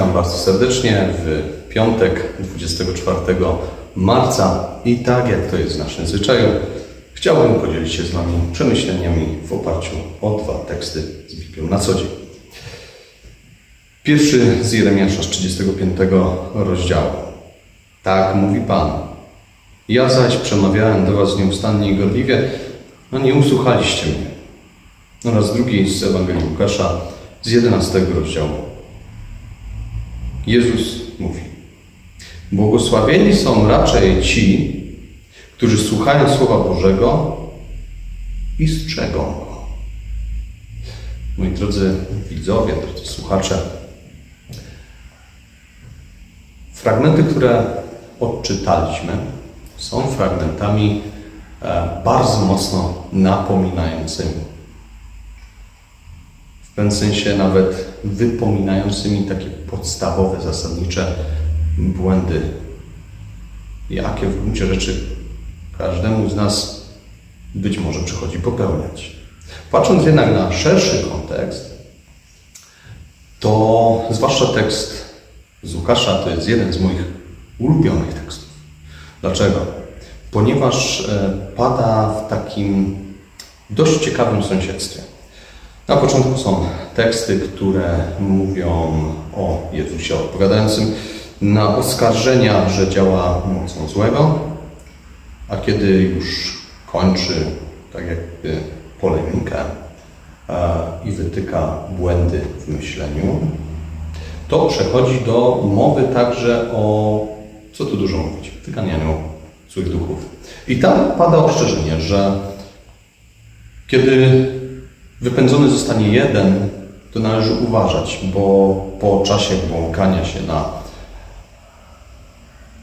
Witam bardzo serdecznie w piątek 24 marca i tak jak to jest w naszym zwyczaju, chciałbym podzielić się z Wami przemyśleniami w oparciu o dwa teksty z Biblią na co dzień. Pierwszy z Jeremiasza z 35 rozdziału. Tak mówi Pan. Ja zaś przemawiałem do Was nieustannie i gorliwie, a nie usłuchaliście mnie. Oraz drugi z Ewangelii Łukasza z 11 rozdziału. Jezus mówi: Błogosławieni są raczej ci, którzy słuchają Słowa Bożego i strzegą go. Moi drodzy widzowie, drodzy słuchacze, fragmenty, które odczytaliśmy, są fragmentami e, bardzo mocno napominającymi. Pewnym sensie nawet wypominającymi takie podstawowe, zasadnicze błędy, jakie w gruncie rzeczy każdemu z nas być może przychodzi popełniać. Patrząc jednak na szerszy kontekst, to zwłaszcza tekst z Łukasza to jest jeden z moich ulubionych tekstów. Dlaczego? Ponieważ e, pada w takim dość ciekawym sąsiedztwie. Na początku są teksty, które mówią o Jezusie odpowiadającym na oskarżenia, że działa mocą złego, a kiedy już kończy tak jakby polemikę e, i wytyka błędy w myśleniu, to przechodzi do mowy także o, co tu dużo mówić, wyganianiu złych duchów. I tam pada ostrzeżenie, że kiedy wypędzony zostanie jeden, to należy uważać, bo po czasie błąkania się na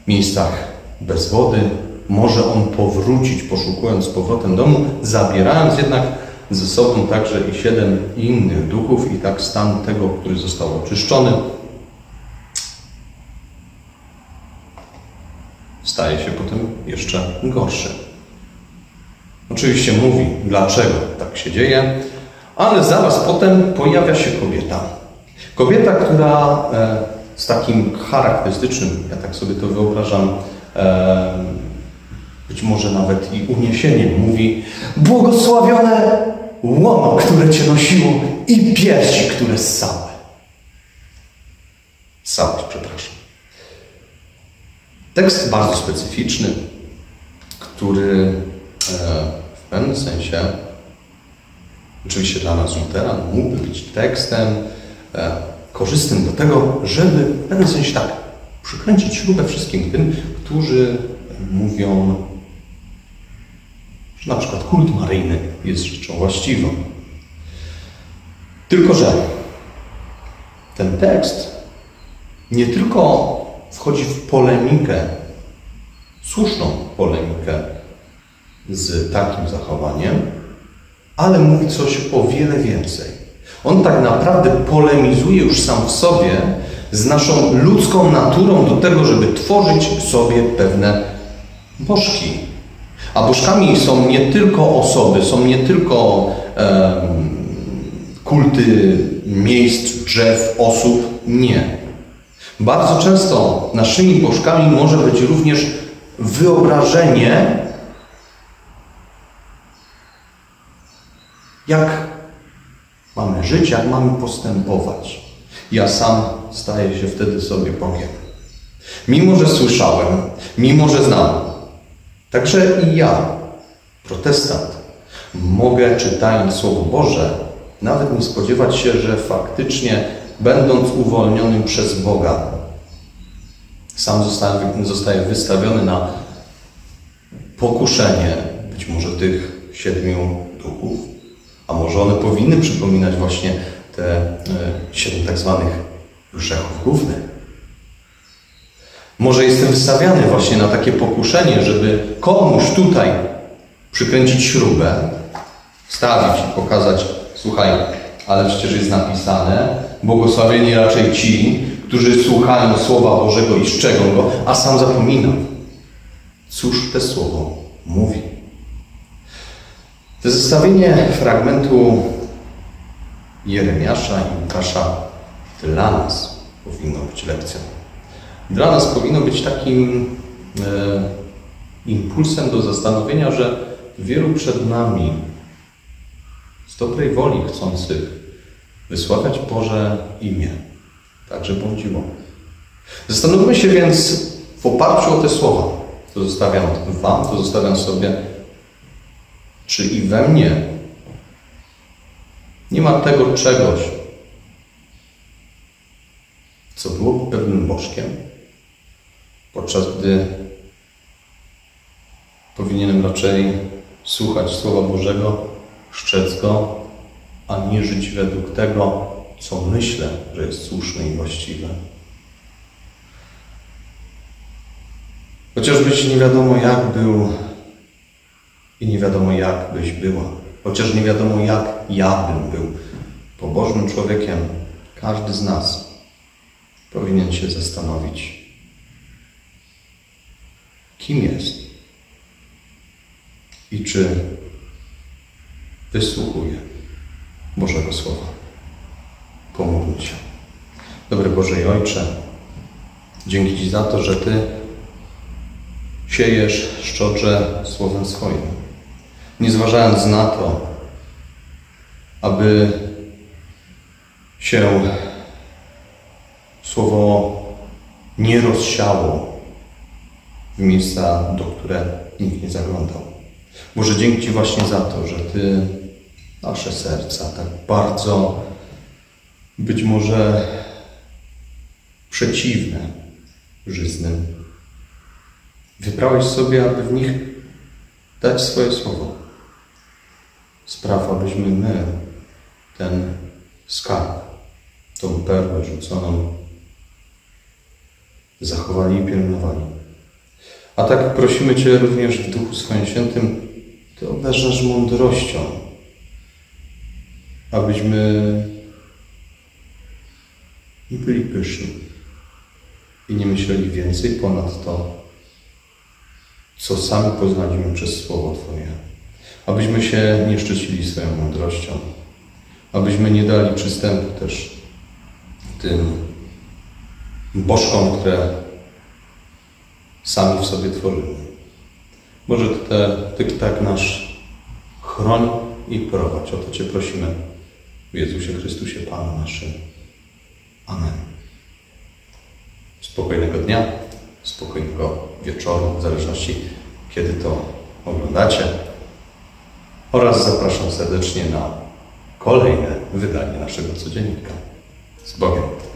miejscach bez wody, może on powrócić, poszukując z powrotem domu, zabierając jednak ze sobą także i siedem innych duchów, i tak stan tego, który został oczyszczony, staje się potem jeszcze gorszy. Oczywiście mówi, dlaczego tak się dzieje, ale zaraz potem pojawia się kobieta. Kobieta, która e, z takim charakterystycznym, ja tak sobie to wyobrażam, e, być może nawet i uniesieniem mówi błogosławione łono, które Cię nosiło i piersi, które ssały. Ssałaś, przepraszam. Tekst bardzo specyficzny, który e, w pewnym sensie, oczywiście dla nas Lutera, mógłby być tekstem e, korzystnym do tego, żeby w pewnym sensie tak przykręcić śrubę wszystkim tym, którzy mówią, że na przykład kult maryjny jest rzeczą właściwą. Tylko, że ten tekst nie tylko wchodzi w polemikę, słuszną polemikę z takim zachowaniem, ale mówi coś o wiele więcej. On tak naprawdę polemizuje już sam w sobie z naszą ludzką naturą do tego, żeby tworzyć sobie pewne bożki. A bożkami są nie tylko osoby, są nie tylko um, kulty miejsc, drzew, osób. Nie. Bardzo często naszymi bożkami może być również wyobrażenie, jak mamy żyć, jak mamy postępować. Ja sam staję się wtedy sobie Bogiem. Mimo, że słyszałem, mimo, że znam, także i ja, protestant, mogę czytając Słowo Boże, nawet nie spodziewać się, że faktycznie będąc uwolnionym przez Boga, sam zostaje wystawiony na pokuszenie być może tych siedmiu duchów, a może one powinny przypominać właśnie te e, siedem tak zwanych grzechów głównych. Może jestem wystawiany właśnie na takie pokuszenie, żeby komuś tutaj przykręcić śrubę, stawić i pokazać, słuchaj, ale przecież jest napisane, błogosławieni raczej ci, którzy słuchają Słowa Bożego i szczegą go, a sam zapominam. Cóż te Słowo mówi? Zestawienie fragmentu Jeremiasza i Łukasza dla nas powinno być lekcją. Dla nas powinno być takim e, impulsem do zastanowienia, że wielu przed nami z dobrej woli chcących wysławiać Boże imię także błądziło. Zastanówmy się więc w oparciu o te słowa, to zostawiam Wam, to zostawiam sobie, czy i we mnie nie ma tego czegoś, co było pewnym bożkiem, podczas gdy powinienem raczej słuchać Słowa Bożego, szczec go, a nie żyć według tego, co myślę, że jest słuszne i właściwe. Chociażbyś nie wiadomo jak był i nie wiadomo jak byś była, chociaż nie wiadomo jak ja bym był pobożnym człowiekiem, każdy z nas powinien się zastanowić, kim jest i czy wysłuchuje Bożego Słowa. Pomódlmy się. Dobry Boże i Ojcze, dzięki Ci za to, że Ty siejesz szczodrze Słowem swoim, nie zważając na to, aby się Słowo nie rozsiało w miejsca, do które nikt nie zaglądał. Boże, dzięki Ci właśnie za to, że Ty nasze serca tak bardzo być może przeciwne żyznym. Wybrałeś sobie, aby w nich dać swoje słowo. Spraw, abyśmy my ten skarb, tą perłę rzuconą zachowali i pielęgnowali. A tak prosimy Cię również w Duchu Swoim Świętym, Ty obdarzasz mądrością, abyśmy nie byli pyszni i nie myśleli więcej ponad to, co sami poznaliśmy przez Słowo Twoje. Abyśmy się nie szczycili swoją mądrością, abyśmy nie dali przystępu też tym bożkom, które sami w sobie tworzymy. Może te, Ty tak nasz chroń i prowadź. O to Cię prosimy w Jezusie Chrystusie, Panu naszym. Amen. Spokojnego dnia, spokojnego wieczoru, w zależności kiedy to oglądacie. Oraz zapraszam serdecznie na kolejne wydanie naszego codziennika. Z Bogiem.